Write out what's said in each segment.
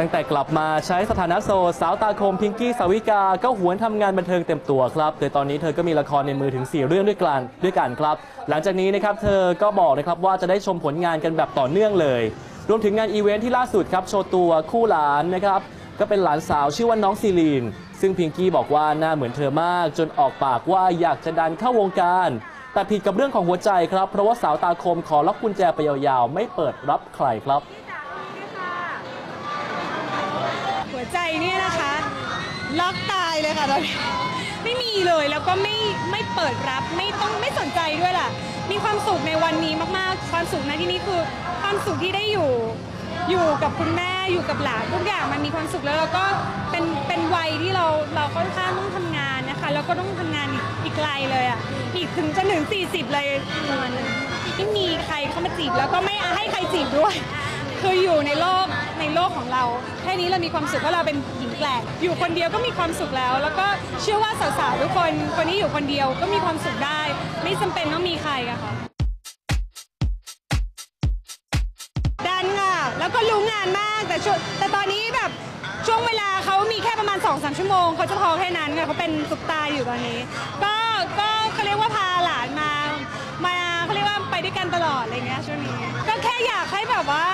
ตั้งแต่กลับมาใช้สถานะโสดสาวตาคมพิงกี้สาวิกา ก็หวนทำงานบันเทิงเต็มตัวครับโดยตอนนี้เธอก็มีละครในมือถึง 4 เรื่องด้วยกันด้วยกันครับ หลังจากนี้นะครับเธอก็บอกนะครับว่าจะได้ชมผลงานกันแบบต่อเนื่องเลย รวมถึงงานอีเวนท์ที่ล่าสุดครับโชว์ตัวคู่หลานนะครับก็เป็นหลานสาวชื่อว่าน้องซีลีน ซึ่งพิงกี้บอกว่าหน้าเหมือนเธอมาก จนออกปากว่าอยากจะดันเข้าวงการ แต่ผิดกับเรื่องของหัวใจครับ เพราะว่าสาวตาคมขอล็อกกุญแจไปยาวๆ ไม่เปิดรับใครครับ ล็อกตายเลยค่ะตอนนี้ไม่มีเลยแล้วก็ไม่ไม่เปิดรับไม่ต้องไม่สนใจด้วยล่ะ มีความสุขในวันนี้มากๆ ความสุขในที่นี้คือความสุขที่ได้อยู่ อยู่กับคุณแม่อยู่กับหลานทุกอย่างมันมีความสุขแล้วเราก็เป็นเป็นวัยที่เราเราค่อนข้างต้องทำงานนะคะ แล้วก็ต้องทำงานอีกอีกไกลเลยอะอีกถึงจนถึง40 เลยประมาณนั้นไม่มีใครเข้ามาจีบแล้วก็ไม่ให้ใครจีบด้วย คืออยู่ในโลกในโลกของเรา แค่นี้เรามีความสุขว่าเราเป็นหญิงแกร่อยู่คนเดียวก็มีความสุขแล้ว แล้วก็เชื่อว่าสาวๆทุกคนคนที่อยู่คนเดียวก็มีความสุขได้ ไม่จำเป็นต้องมีใครอะค่ะดันค่ะแล้วก็รู้งานมากแต่ช่วงแต่ตอนนี้แบบช่วงเวลาเขามีแค่ประมาณ2อสชั่วโมงเขาจะพอแค่นั้นค่ะเขาเป็นซุปตาอยู่ตอนนี้ ก็ก็เขาเรียกว่าพาหลานมามาเขาเรียกว่าไปด้วยกันตลอดอะไรเงี้ยช่วงนี้ก็แค่อยากให้แบบว่า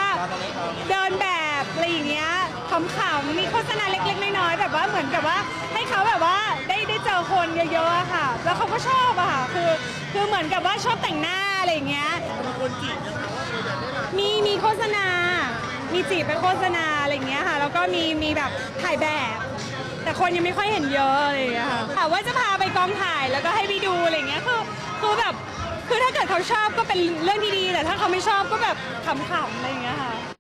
เดินแบบอะไรอย่างเงี้ยขำๆมีโฆษณาเล็กๆน้อยๆแบบว่าเหมือนกับว่าให้เขาแบบว่าได้ได้เจอคนเยอะๆอะค่ะ แล้วเขาก็ชอบอะค่ะคือคือเหมือนกับว่าชอบแต่งหน้าอะไรอย่างเงี้ยมีมีโฆษณา มีจีบไปโฆษณาอะไรอย่างเงี้ยค่ะ แล้วก็มีมีแบบถ่ายแบบ แต่คนยังไม่ค่อยเห็นเยอะอะไรอย่างเงี้ยค่ะถามว่าจะพาไปกองถ่ายแล้วก็ให้ไปดูอะไรอย่างเงี้ยคือคือแบบ คือถ้าเกิดเขาชอบก็เป็นเรื่องที่ดีแต่ถ้าเขาไม่ชอบก็แบบขำๆอะไรอย่างเงี้ยค่ะ